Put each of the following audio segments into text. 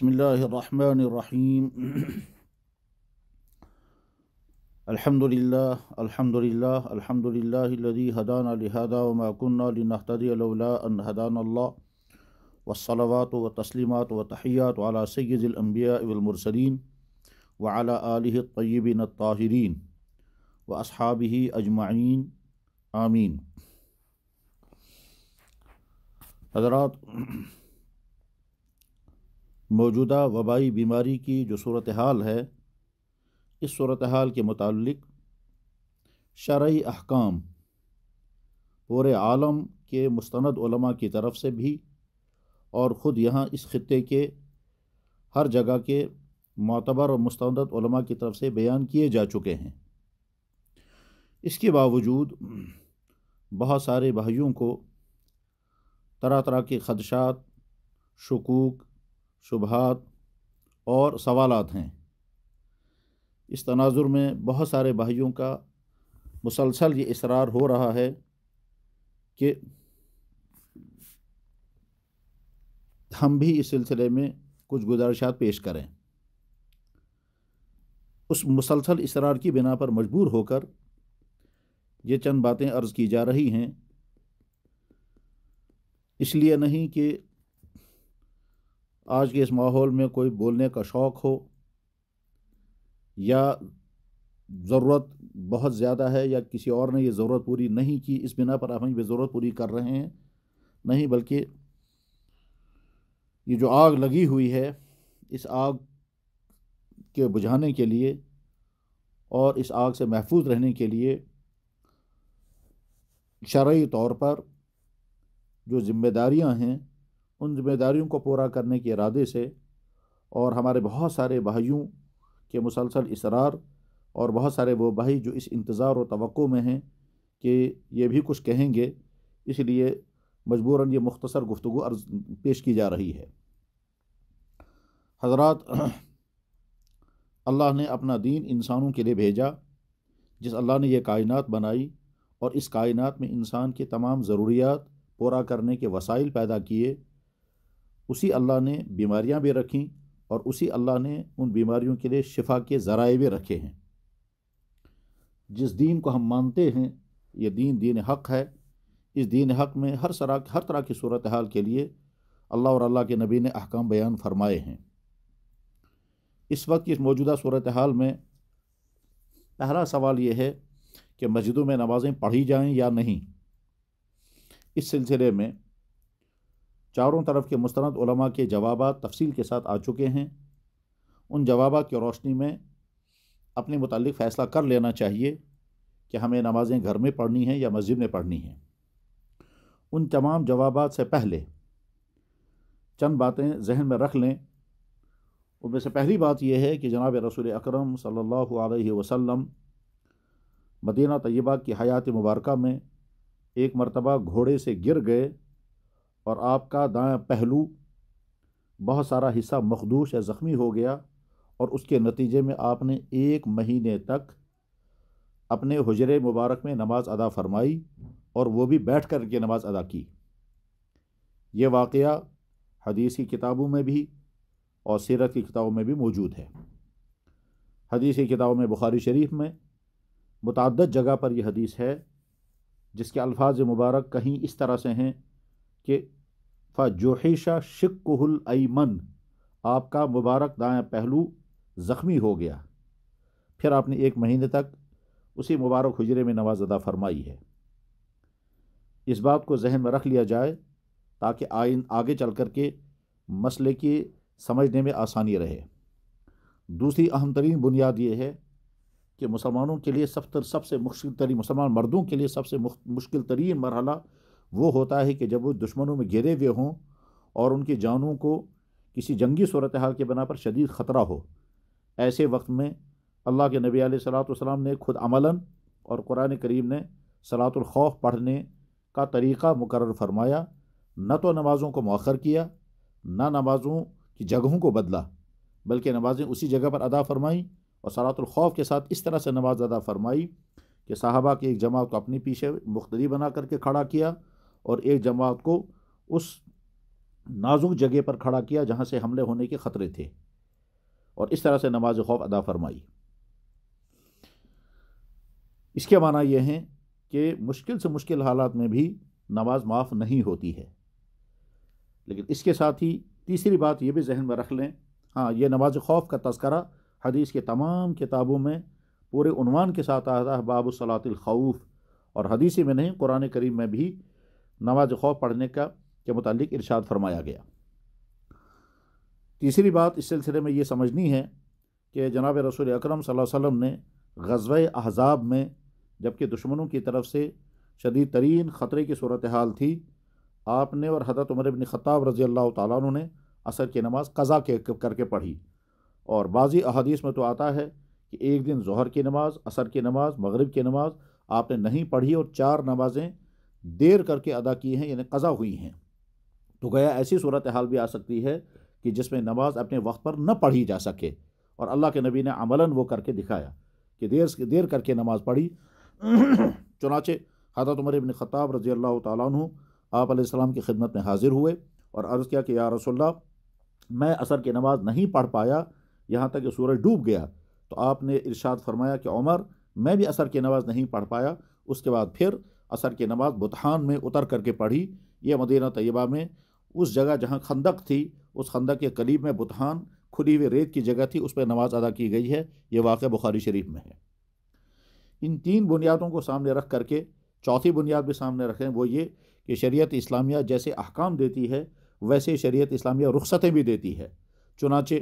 بسم الله الرحمن الرحيم. الحمد لله الحمد لله الحمد لله الذي هدانا لهذا وما كنا لنهتدي لولا أن هدانا الله. والصلوات والتسليمات والتحيات على سيد الأنبياء والمرسلين وعلى آله الطيبين الطاهرين وأصحابه أجمعين. آمين. حضرات موجودہ وبائی بیماری کی جو صورتحال ہے، اس صورتحال کے متعلق شرعی احکام پورے عالم کے مستند علماء کی طرف سے بھی اور خود یہاں اس خطے کے ہر جگہ کے معتبر اور مستند علماء کی طرف سے بیان کیے جا چکے ہیں۔ اس کے باوجود بہت سارے بھائیوں کو طرح طرح کے خدشات، شکوک شبہات اور سوالات ہیں۔ اس تناظر میں بہت سارے بھائیوں کا مسلسل یہ اصرار ہو رہا ہے کہ ہم بھی اس سلسلے میں کچھ گزارشات پیش کریں۔ اس مسلسل اصرار کی بنا پر مجبور ہو کر یہ چند باتیں عرض کی جا رہی ہیں۔ اس لیے نہیں کہ آج کے اس ماحول میں کوئی بولنے کا شوق ہو یا ضرورت بہت زیادہ ہے یا کسی اور نے یہ ضرورت پوری نہیں کی، اس بنا پر ہم یہ ضرورت پوری کر رہے ہیں۔ نہیں، بلکہ یہ جو آگ لگی ہوئی ہے، اس آگ کے بجھانے کے لیے اور اس آگ سے محفوظ رہنے کے لیے شرعی طور پر جو ذمہ داریاں ہیں ان ذمہ داریوں کو پورا کرنے کے ارادے سے اور ہمارے بہت سارے بھائیوں کے مسلسل اصرار اور بہت سارے وہ بھائی جو اس انتظار و توقع میں ہیں کہ یہ بھی کچھ کہیں گے، اس لیے مجبوراً یہ مختصر گفتگو عرض پیش کی جا رہی ہے۔ حضرات، اللہ نے اپنا دین انسانوں کے لیے بھیجا، جس اللہ نے یہ کائنات بنائی اور اس کائنات میں انسان کے تمام ضروریات پورا کرنے کے وسائل پیدا کیے۔ اسی اللہ نے بیماریاں بھی رکھیں اور اسی اللہ نے ان بیماریوں کے لیے شفا کے ذرائع بھی رکھے ہیں۔ جس دین کو ہم مانتے ہیں، یہ دین دین حق ہے۔ اس دین حق میں ہر طرح ہر طرح کی صورتحال کے لیے اللہ اور اللہ کے نبی نے احکام بیان فرمائے ہیں۔ اس وقت کی اس موجودہ صورتحال میں پہلا سوال یہ ہے کہ مسجدوں میں نمازیں پڑھی جائیں یا نہیں۔ اس سلسلے میں چاروں طرف کے مستند علماء کے جوابات تفصیل کے ساتھ آ چکے ہیں۔ ان جوابات کی روشنی میں اپنے متعلق فیصلہ کر لینا چاہیے کہ ہمیں نمازیں گھر میں پڑھنی ہیں یا مسجد میں پڑھنی ہیں۔ ان تمام جوابات سے پہلے چند باتیں ذہن میں رکھ لیں۔ ان میں سے پہلی بات یہ ہے کہ جناب رسول اکرم صلی اللہ علیہ وسلم مدینہ طیبہ کی حیات مبارکہ میں ایک مرتبہ گھوڑے سے گر گئے۔ اور آپ کا دائیں پہلو بہت سارا حصہ مخدوش یا زخمی ہو گیا اور اس کے نتیجے میں آپ نے ایک مہینے تک اپنے حجر مبارک میں نماز ادا فرمائی اور وہ بھی بیٹھ کر کے نماز ادا کی۔ یہ واقعہ حدیث کی کتابوں میں بھی اور سیرت کی کتابوں میں بھی موجود ہے۔ حدیث کی کتابوں میں بخاری شریف میں متعدد جگہ پر یہ حدیث ہے جس کے الفاظ مبارک کہیں اس طرح سے ہیں کہ فجوحیشہ شک الایمن آپ کا مبارک دائیں پہلو زخمی ہو گیا۔ پھر آپ نے ایک مہینے تک اسی مبارک حجرے میں نواز ادا فرمائی ہے۔ اس بات کو ذہن میں رکھ لیا جائے تاکہ آئین آگے چل کر کے مسئلے کی سمجھنے میں آسانی رہے۔ دوسری اہم ترین بنیاد یہ ہے کہ مسلمانوں کے لیے سب تر سب سے مشکل ترین مسلمان مردوں کے لیے سب سے مشکل ترین مرحلہ وہ ہوتا ہے کہ جب وہ دشمنوں میں گھیرے ہوئے ہوں اور ان کی جانوں کو کسی جنگی صورتحال کے بنا پر شدید خطرہ ہو، ایسے وقت میں اللہ کے نبی علیہ صلاۃ والسلام نے خود عملاً اور قرآن کریم نے صلاۃ الخوف پڑھنے کا طریقہ مقرر فرمایا، نہ تو نمازوں کو مؤخر کیا، نہ نمازوں کی جگہوں کو بدلا، بلکہ نمازیں اسی جگہ پر ادا فرمائیں اور صلاۃ الخوف کے ساتھ اس طرح سے نماز ادا فرمائی کہ صحابہ کی ایک جماعت کو اپنی پیچھے مختلف بنا کر کے کھڑا کیا اور ایک جماعت کو اس نازک جگہ پر کھڑا کیا جہاں سے حملے ہونے کے خطرے تھے۔ اور اس طرح سے نماز خوف ادا فرمائی۔ اس کے معنی یہ ہیں کہ مشکل سے مشکل حالات میں بھی نماز معاف نہیں ہوتی ہے۔ لیکن اس کے ساتھ ہی تیسری بات یہ بھی ذہن میں رکھ لیں۔ ہاں یہ نماز خوف کا تذکرہ حدیث کے تمام کتابوں میں پورے عنوان کے ساتھ آتا ہے، باب الصلاۃ الخوف۔ اور حدیثی میں نہیں، قرآن کریم میں بھی نماز خوف پڑھنے کا کے متعلق ارشاد فرمایا گیا۔ تیسری بات اس سلسلے میں یہ سمجھنی ہے کہ جناب رسول اکرم صلی اللہ علیہ وسلم نے غزوہ احزاب میں جبکہ دشمنوں کی طرف سے شدید ترین خطرے کی صورتحال تھی، آپ نے اور حضرت عمر بن خطاب رضی اللہ تعالیٰ عنہ نے عصر کی نماز قضا کے کر کے پڑھی۔ اور بعضی احادیث میں تو آتا ہے کہ ایک دن ظہر کی نماز، عصر کی نماز، مغرب کی نماز آپ نے نہیں پڑھی اور چار نمازیں دیر کر کے ادا کی ہیں یعنی قضا ہوئی ہیں۔ تو گیا ایسی صورتحال بھی آ سکتی ہے کہ جس میں نماز اپنے وقت پر نہ پڑھی جا سکے اور اللہ کے نبی نے عملاً وہ کر کے دکھایا کہ دیر دیر کر کے نماز پڑھی۔ چنانچہ حضرت عمر ابن خطاب رضی اللہ تعالیٰ عنہ آپ علیہ السلام کی خدمت میں حاضر ہوئے اور عرض کیا کہ یا رسول اللہ، میں عصر کی نماز نہیں پڑھ پایا، یہاں تک کہ سورج ڈوب گیا۔ تو آپ نے ارشاد فرمایا کہ عمر، میں بھی عصر کی نماز نہیں پڑھ پایا۔ اس کے بعد پھر عصر کی نماز بتحان میں اتر کر کے پڑھی۔ یہ مدینہ طیبہ میں اس جگہ جہاں خندق تھی، اس خندق کے قریب میں بتحان کھلی ہوئی ریت کی جگہ تھی، اس پہ نماز ادا کی گئی ہے۔ یہ واقعہ بخاری شریف میں ہے۔ ان تین بنیادوں کو سامنے رکھ کر کے چوتھی بنیاد بھی سامنے رکھیں، وہ یہ کہ شریعت اسلامیہ جیسے احکام دیتی ہے، ویسے شریعت اسلامیہ رخصتیں بھی دیتی ہے۔ چنانچہ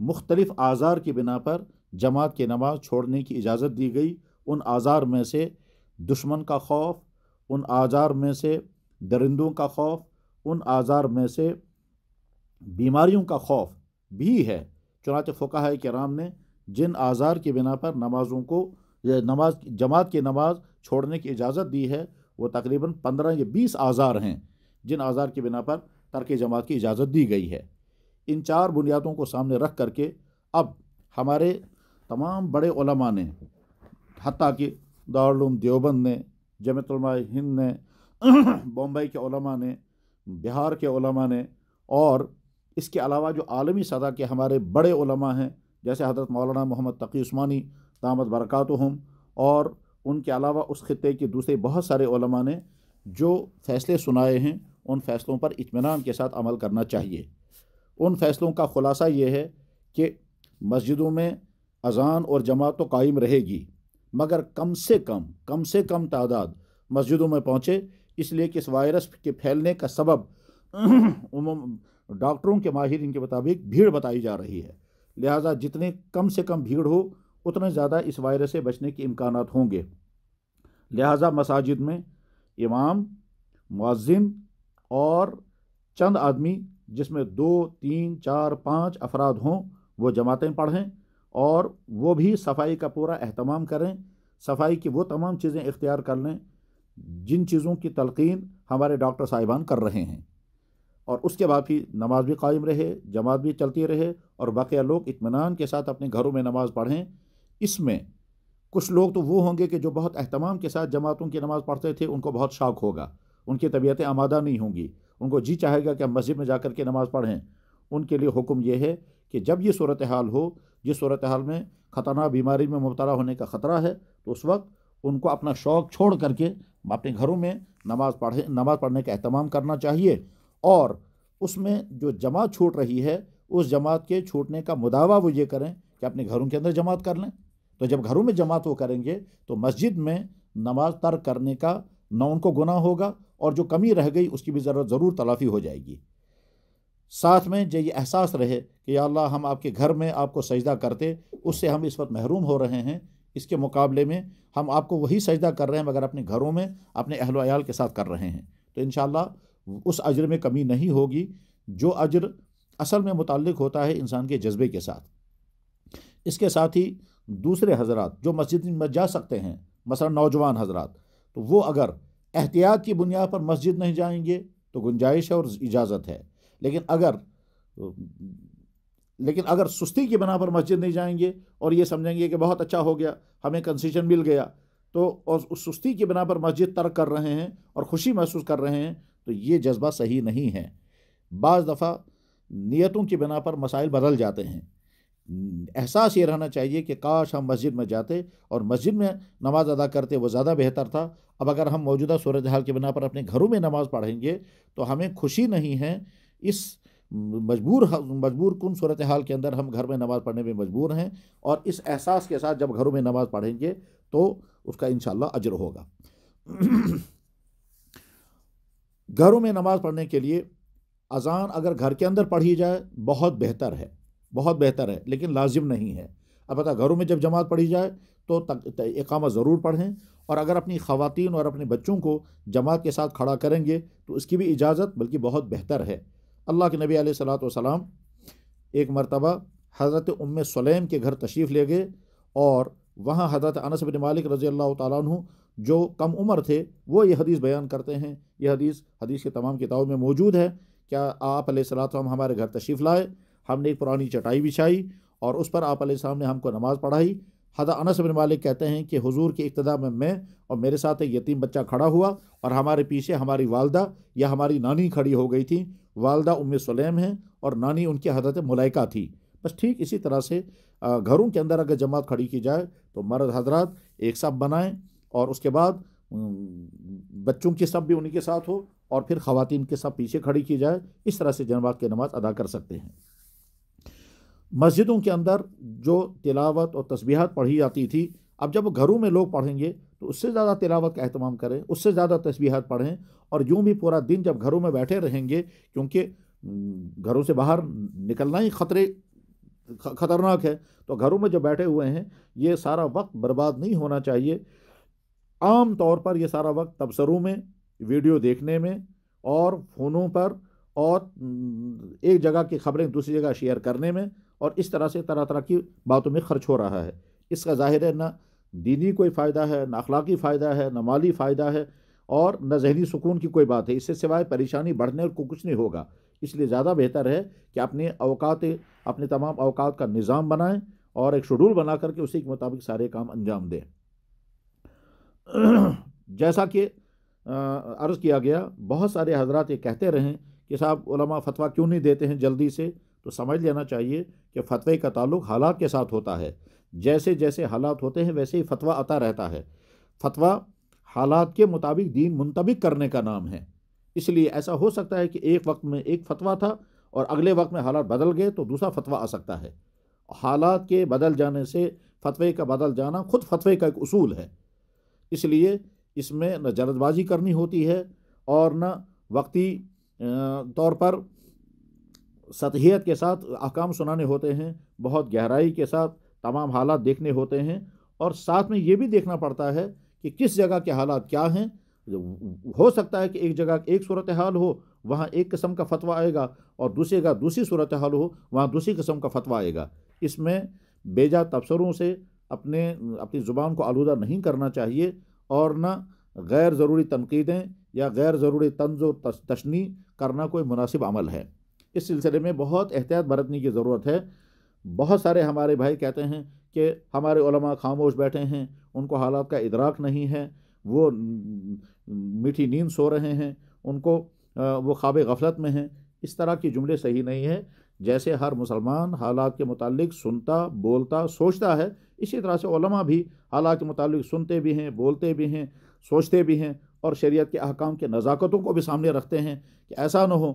مختلف آزار کی بنا پر جماعت کی نماز چھوڑنے کی اجازت دی گئی۔ ان آزار میں سے دشمن کا خوف، ان آزار میں سے درندوں کا خوف، ان آزار میں سے بیماریوں کا خوف بھی ہے۔ چنانچہ فقہ کرام نے جن آزار کی بنا پر نمازوں کو نماز، جماعت کی نماز چھوڑنے کی اجازت دی ہے، وہ تقریباً پندرہ یا بیس آزار ہیں، جن آزار کی بنا پر ترک جماعت کی اجازت دی گئی ہے۔ ان چار بنیادوں کو سامنے رکھ کر کے اب ہمارے تمام بڑے علماء نے، حتیٰ کہ دارالعلوم دیوبند نے، جمعیت علماء ہند نے، بمبئی کے علماء نے، بہار کے علماء نے، اور اس کے علاوہ جو عالمی سطح کے ہمارے بڑے علماء ہیں، جیسے حضرت مولانا محمد تقی عثمانی، دامت برکاتہم، اور ان کے علاوہ اس خطے کے دوسرے بہت سارے علماء نے جو فیصلے سنائے ہیں، ان فیصلوں پر اطمینان کے ساتھ عمل کرنا چاہیے۔ ان فیصلوں کا خلاصہ یہ ہے کہ مسجدوں میں اذان اور جماعت تو قائم رہے گی۔ مگر کم سے کم کم سے کم تعداد مسجدوں میں پہنچے، اس لیے کہ اس وائرس کے پھیلنے کا سبب عموم ڈاکٹروں کے ماہرین کے مطابق بھیڑ بتائی جا رہی ہے۔ لہٰذا جتنے کم سے کم بھیڑ ہو اتنے زیادہ اس وائرس سے بچنے کے امکانات ہوں گے۔ لہٰذا مساجد میں امام معذن اور چند آدمی، جس میں دو، تین، چار، پانچ افراد ہوں، وہ جماعتیں پڑھیں۔ اور وہ بھی صفائی کا پورا اہتمام کریں، صفائی کی وہ تمام چیزیں اختیار کر لیں جن چیزوں کی تلقین ہمارے ڈاکٹر صاحبان کر رہے ہیں۔ اور اس کے بعد بھی نماز بھی قائم رہے، جماعت بھی چلتی رہے اور باقیہ لوگ اطمینان کے ساتھ اپنے گھروں میں نماز پڑھیں۔ اس میں کچھ لوگ تو وہ ہوں گے کہ جو بہت اہتمام کے ساتھ جماعتوں کی نماز پڑھتے تھے، ان کو بہت شوق ہوگا۔ ان کی طبیعتیں آمادہ نہیں ہوں گی۔ ان کو جی چاہے گا کہ ہم مسجد میں جا کر کے نماز پڑھیں۔ ان کے لیے حکم یہ ہے کہ جب یہ صورتحال ہو جس صورتحال میں خطرناک بیماری میں مبتلا ہونے کا خطرہ ہے، تو اس وقت ان کو اپنا شوق چھوڑ کر کے اپنے گھروں میں نماز پڑھے، نماز پڑھنے کا اہتمام کرنا چاہیے۔ اور اس میں جو جماعت چھوٹ رہی ہے، اس جماعت کے چھوٹنے کا مداوع وہ یہ کریں کہ اپنے گھروں کے اندر جماعت کر لیں۔ تو جب گھروں میں جماعت وہ کریں گے، تو مسجد میں نماز ترک کرنے کا نہ ان کو گناہ ہوگا اور جو کمی رہ گئی، اس کی بھی ضرورت ضرور تلافی ہو جائے گی۔ ساتھ میں جو یہ احساس رہے کہ یا اللہ ہم آپ کے گھر میں آپ کو سجدہ کرتے، اس سے ہم اس وقت محروم ہو رہے ہیں۔ اس کے مقابلے میں ہم آپ کو وہی سجدہ کر رہے ہیں مگر اپنے گھروں میں اپنے اہل و عیال کے ساتھ کر رہے ہیں۔ تو انشاءاللہ اس اجر میں کمی نہیں ہوگی۔ جو اجر اصل میں متعلق ہوتا ہے انسان کے جذبے کے ساتھ۔ اس کے ساتھ ہی دوسرے حضرات جو مسجد میں جا سکتے ہیں، مثلا نوجوان حضرات، تو وہ اگر احتیاط کی بنیاد پر مسجد نہیں جائیں گے تو گنجائش ہے اور اجازت ہے۔ لیکن اگر لیکن اگر سستی کی بنا پر مسجد نہیں جائیں گے اور یہ سمجھیں گے کہ بہت اچھا ہو گیا، ہمیں کنسیشن مل گیا، تو اور اس سستی کی بنا پر مسجد ترک کر رہے ہیں اور خوشی محسوس کر رہے ہیں، تو یہ جذبہ صحیح نہیں ہے۔ بعض دفعہ نیتوں کی بنا پر مسائل بدل جاتے ہیں۔ احساس یہ رہنا چاہیے کہ کاش ہم مسجد میں جاتے اور مسجد میں نماز ادا کرتے، وہ زیادہ بہتر تھا۔ اب اگر ہم موجودہ صورتحال کی بنا پر اپنے گھروں میں نماز پڑھیں گے، تو ہمیں خوشی نہیں ہے اس مجبور مجبور کن صورتحال کے اندر ہم گھر میں نماز پڑھنے میں مجبور ہیں اور اس احساس کے ساتھ جب گھروں میں نماز پڑھیں گے تو اس کا انشاءاللہ اجر ہوگا۔ گھروں میں نماز پڑھنے کے لیے اذان اگر گھر کے اندر پڑھی جائے بہت بہتر ہے، بہت بہتر ہے، لیکن لازم نہیں ہے۔ البتہ گھروں میں جب جماعت پڑھی جائے تو اقامہ ضرور پڑھیں اور اگر اپنی خواتین اور اپنے بچوں کو جماعت کے ساتھ کھڑا کریں گے تو اس کی بھی اجازت بلکہ بہت بہتر ہے۔ اللہ کے نبی علیہ صلاۃ والسلام ایک مرتبہ حضرت ام سلیم کے گھر تشریف لے گئے اور وہاں حضرت انس بن مالک رضی اللہ تعالیٰ عنہ جو کم عمر تھے، وہ یہ حدیث بیان کرتے ہیں۔ یہ حدیث حدیث کے تمام کتابوں میں موجود ہے۔ کیا آپ علیہ السلام ہمارے گھر تشریف لائے؟ ہم نے ایک پرانی چٹائی بچھائی اور اس پر آپ علیہ السلام نے ہم کو نماز پڑھائی۔ حضرت انس بن مالک کہتے ہیں کہ حضور کی ابتدا میں میں اور میرے ساتھ ایک یتیم بچہ کھڑا ہوا اور ہمارے پیچھے ہماری والدہ یا ہماری نانی کھڑی ہو گئی تھی۔ والدہ ام سلیم ہیں اور نانی ان کی حضرت ملائکہ تھی۔ بس ٹھیک اسی طرح سے گھروں کے اندر اگر جماعت کھڑی کی جائے تو مرد حضرات ایک ساتھ بنائیں اور اس کے بعد بچوں کی سب بھی انہیں کے ساتھ ہو اور پھر خواتین کے سب پیچھے کھڑی کی جائے۔ اس طرح سے جماعت کی نماز ادا کر سکتے ہیں۔ مسجدوں کے اندر جو تلاوت اور تسبیحات پڑھی جاتی تھی اب جب گھروں میں لوگ پڑھیں گے تو اس سے زیادہ تلاوت کا اہتمام کریں، اس سے زیادہ تسبیحات پڑھیں اور یوں بھی پورا دن جب گھروں میں بیٹھے رہیں گے، کیونکہ گھروں سے باہر نکلنا ہی خطرے، خطرناک ہے۔ تو گھروں میں جو بیٹھے ہوئے ہیں، یہ سارا وقت برباد نہیں ہونا چاہیے۔ عام طور پر یہ سارا وقت تبصروں میں، ویڈیو دیکھنے میں اور فونوں پر اور ایک جگہ کی خبریں دوسری جگہ شیئر کرنے میں اور اس طرح سے طرح طرح کی باتوں میں خرچ ہو رہا ہے۔ اس کا ظاہر ہے نہ دینی کوئی فائدہ ہے، نہ اخلاقی فائدہ ہے، نہ مالی فائدہ ہے، اور نہ ذہنی سکون کی کوئی بات ہے۔ اس سے سوائے پریشانی بڑھنے کو کچھ نہیں ہوگا۔ اس لیے زیادہ بہتر ہے کہ اپنے اوقات، اپنے تمام اوقات کا نظام بنائیں اور ایک شیڈول بنا کر کے اسی کے مطابق سارے کام انجام دیں۔ جیسا کہ عرض کیا گیا، بہت سارے حضرات یہ کہتے رہیں کہ صاحب، علماء فتویٰ کیوں نہیں دیتے ہیں جلدی سے؟ تو سمجھ لینا چاہیے کہ فتوے کا تعلق حالات کے ساتھ ہوتا ہے۔ جیسے جیسے حالات ہوتے ہیں ویسے ہی فتویٰ آتا رہتا ہے۔ فتویٰ حالات کے مطابق دین منطبق کرنے کا نام ہے۔ اس لیے ایسا ہو سکتا ہے کہ ایک وقت میں ایک فتویٰ تھا اور اگلے وقت میں حالات بدل گئے تو دوسرا فتویٰ آ سکتا ہے۔ حالات کے بدل جانے سے فتوے کا بدل جانا خود فتوے کا ایک اصول ہے۔ اس لیے اس میں نہ جلد بازی کرنی ہوتی ہے اور نہ وقتی طور پر سطحیت کے ساتھ احکام سنانے ہوتے ہیں، بہت گہرائی کے ساتھ تمام حالات دیکھنے ہوتے ہیں اور ساتھ میں یہ بھی دیکھنا پڑتا ہے کہ کس جگہ کے حالات کیا ہیں۔ ہو سکتا ہے کہ ایک جگہ ایک صورتحال ہو، وہاں ایک قسم کا فتویٰ آئے گا اور دوسری جگہ دوسری صورتحال ہو، وہاں دوسری قسم کا فتویٰ آئے گا۔ اس میں بیجا تبصروں سے اپنے، اپنی زبان کو آلودہ نہیں کرنا چاہیے اور نہ غیر ضروری تنقیدیں یا غیر ضروری طنز و تشنی کرنا کوئی مناسب عمل ہے۔ اس سلسلے میں بہت احتیاط برتنے کی ضرورت ہے۔ بہت سارے ہمارے بھائی کہتے ہیں کہ ہمارے علماء خاموش بیٹھے ہیں، ان کو حالات کا ادراک نہیں ہے، وہ میٹھی نیند سو رہے ہیں، ان کو وہ خواب غفلت میں ہیں۔ اس طرح کی جملے صحیح نہیں ہے جیسے ہر مسلمان حالات کے متعلق سنتا، بولتا، سوچتا ہے، اسی طرح سے علماء بھی حالات کے متعلق سنتے بھی ہیں، بولتے بھی ہیں، سوچتے بھی ہیں اور شریعت کے احکام کے نزاکتوں کو بھی سامنے رکھتے ہیں کہ ایسا نہ ہو،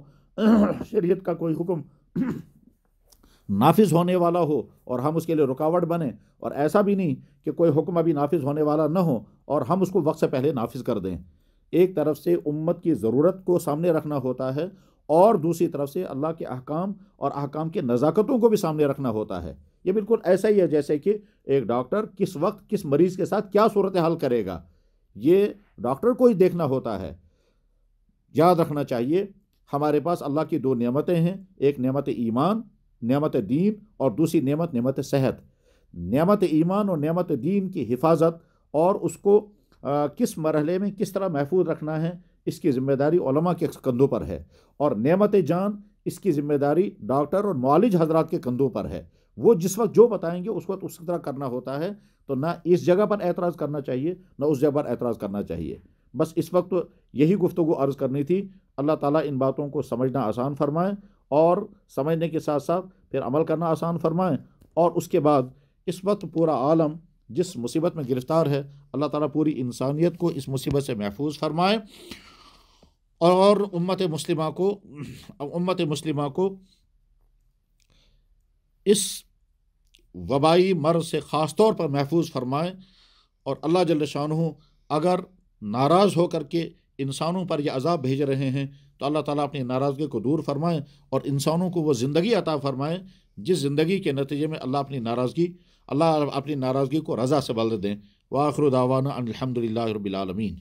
شریعت کا کوئی حکم نافذ ہونے والا ہو اور ہم اس کے لیے رکاوٹ بنیں اور ایسا بھی نہیں کہ کوئی حکم ابھی نافذ ہونے والا نہ ہو اور ہم اس کو وقت سے پہلے نافذ کر دیں۔ ایک طرف سے امت کی ضرورت کو سامنے رکھنا ہوتا ہے اور دوسری طرف سے اللہ کے احکام اور احکام کے نزاکتوں کو بھی سامنے رکھنا ہوتا ہے۔ یہ بالکل ایسا ہی ہے جیسے کہ ایک ڈاکٹر کس وقت کس مریض کے ساتھ کیا صورتحال کرے گا۔ یہ ڈاکٹر کو ہی دیکھنا ہوتا ہے۔ یاد رکھنا چاہیے ہمارے پاس اللہ کی دو نعمتیں ہیں۔ ایک نعمت ایمان نعمت دین اور دوسری نعمت نعمت صحت۔ نعمت ایمان اور نعمت دین کی حفاظت اور اس کو کس مرحلے میں کس طرح محفوظ رکھنا ہے، اس کی ذمہ داری علماء کے کندھوں پر ہے۔ اور نعمت جان اس کی ذمہ داری ڈاکٹر اور معالج حضرات کے کندھوں پر ہے۔ وہ جس وقت جو بتائیں گے، اس وقت اس طرح کرنا ہوتا ہے۔ تو نہ اس جگہ پر اعتراض کرنا چاہیے، نہ اس جگہ پر اعتراض کرنا چاہیے۔ بس اس وقت یہی گفتگو عرض کرنی تھی۔ اللہ تعالیٰ ان باتوں کو سمجھنا آسان فرمائیں اور سمجھنے کے ساتھ ساتھ پھر عمل کرنا آسان فرمائیں۔ اور اس کے بعد اس وقت پورا عالم جس مصیبت میں گرفتار ہے، اللہ تعالیٰ پوری انسانیت کو اس مصیبت سے محفوظ فرمائے۔ اور امت مسلمہ کو، امت مسلمہ کو اس وبائی مرض سے خاص طور پر محفوظ فرمائیں اور اللہ جل شاہ اگر ناراض ہو کر کے انسانوں پر یہ عذاب بھیج رہے ہیں تو اللہ تعالیٰ اپنی ناراضگی کو دور فرمائیں اور انسانوں کو وہ زندگی عطا فرمائیں جس زندگی کے نتیجے میں اللہ اپنی ناراضگی، اللہ اپنی ناراضگی کو رضا سے بدل دیں۔ واخر دعوانا الحمد للہ رب العالمین۔